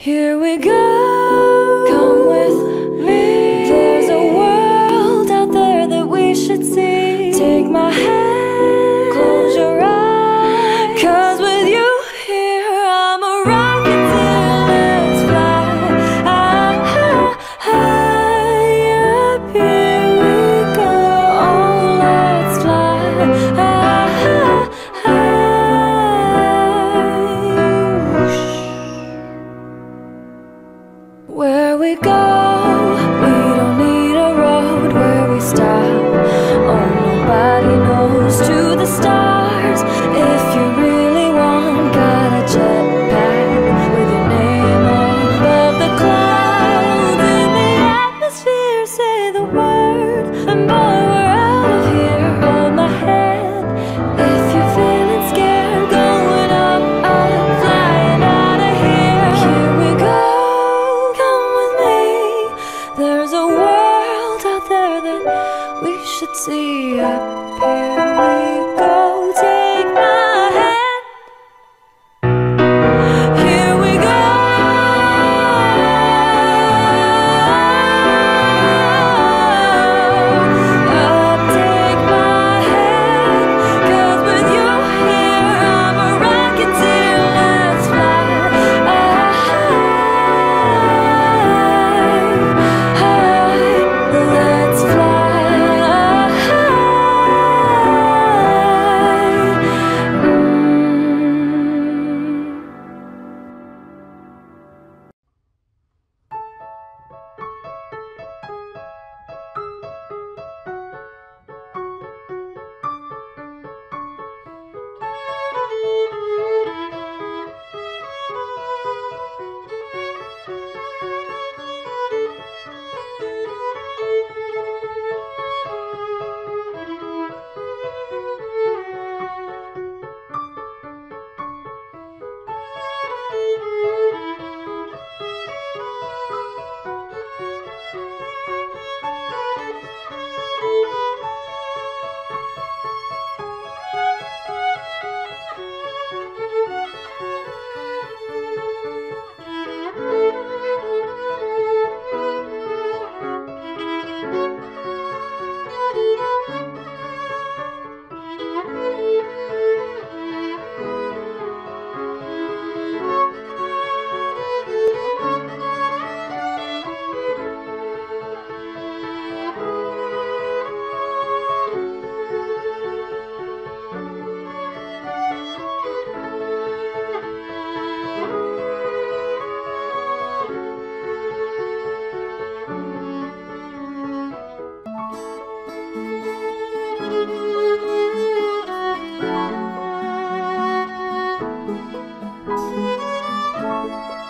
Here we go. see Música